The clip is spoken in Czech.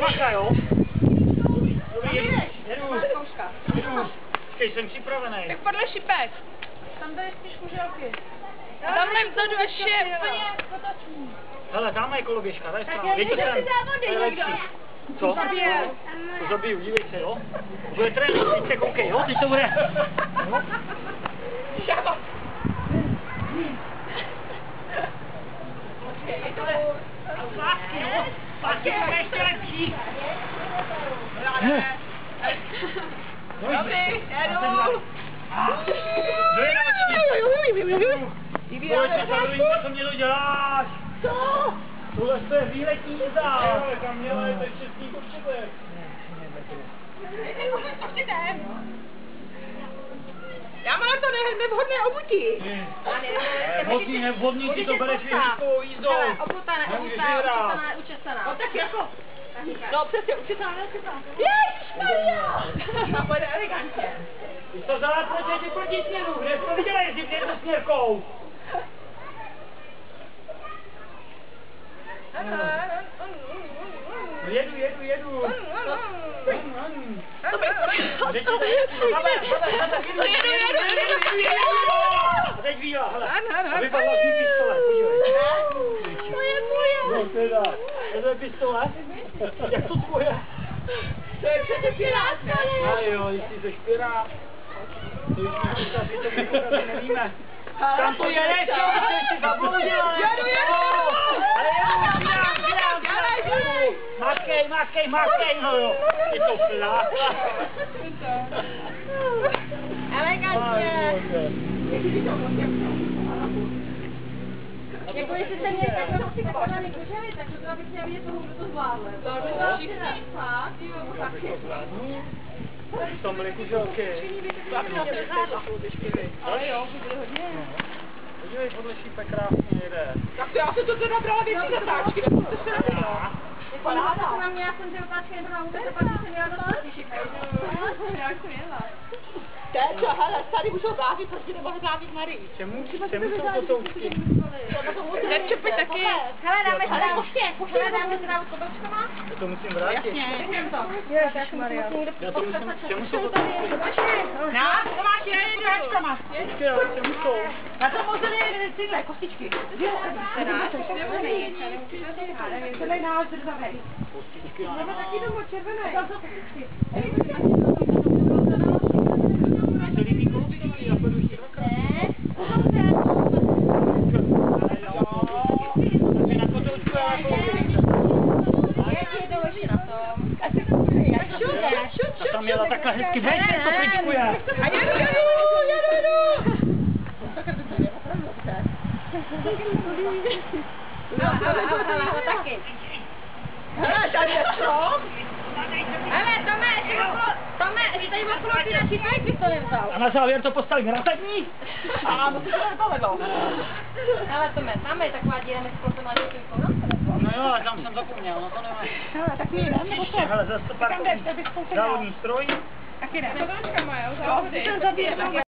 Bacha, jo? Dobrý, jedu, jedu, jsem připravený. Tak podle šipek. Tam jde spíš kuželky. A tamhle vzadu ještě úplně potoční. Hele, tamhle je koloběžka, tady je Tak já jdu si závody někdo. Co? To zabiju, dívej se, jo? Bude trénovat, teď se koukej, jo? Teď to bude. Jo? Šaba. Lásky, jo? To je ještě lepší. Dobrý, jedu. Pojďte, Karolínka, co mě to děláš? Co? Tohle to je výletní jízda. Ale tam měla je ten český kurčetek. Já mám to ne, nevhodné obutí. Vhodný, nevhodný, ty to bereš věžickou jízdou. Hele, obutané, vyhrát. učesaná. No tak jako. No přesně, učesaná, učesaná. Ježišmarja! A pojede elegantně. Ty to vzala proti proti směru, kde jsi to viděla jezdit jednosměrkou? No jedu, jedu, jedu. To hele, hele, hele, jedu, jedu, jedu, jedu, jedu, jedu. A teď víla, hele. A vypadla z ní pistole, podívej. Moje, moje. No teda, to je pistole? Jak to tvoje? To je přece pirátka, A jo, jestli jsi špirá. To už mi říká, že to my pokazy nevíme. Kam to jedeš, jo, ty jsi zabludila. Jedu, jedu, Ale jedu, přidám, přidám, přidám. Makej, makej, makej, no jo. Je to pláta. Jako jestli se mě takhle si pořádně kuželi, tak to bych měla vidět toho, kdo to. To by to všichni. Fakt, jo, taky. Tam byly kuželky. To by to přeřádla. Ale jo, to byly hodně. Podívej, podle šípe krásně jede. Tak to já jsem to teda brala větší zatáčky, tak to se nebylo. Paráda. To na mě, já jsem ty otázky nebrala vůbec, a pak jsem měla šipky. Já jsem jela. Teď, hele, tady už září, proč by nemohl závít Marii? Čemu, čemu jsou to součky? Nečepy taky. Hele, dáme si dávod, poště, dáme si dávod koberčkama. Já to musím vrátit. Jasně, to. Já to musím, čemu jsou to součky? Na, to máš jeden hračkama. Počkej, ale čemu jsou? Na to museli tyhle kostičky. To je náš zrzavej. Kostičky, Máme taky domů červené. Tam jsou kostičky. Se líbí koloběžky, já půjdu ještě dvakrát. Taky na kotoučku, ale koloběžky. A tam měla takhle hezky vejce, co kličkuje. A jedu, jedu, jedu, jedu. No, ale, ale, ale, ale taky. Hele, tady je strom. Hele, Tome, ještě okolo, Tome, ještě tady okolo ty tvojek bys to nevzal. A na závěr to postavím ratatní. A no to se to nepovedlo. Hele, Tome, tam je taková díra mezi klotem a dětkou, no? No jo, ale tam jsem zapomněl, no to nevadí. Hele, tak mi jdem, nebo Příště, hele, zase to parkovní závodní stroj. Taky ne. To moje, závody. To zabijeme.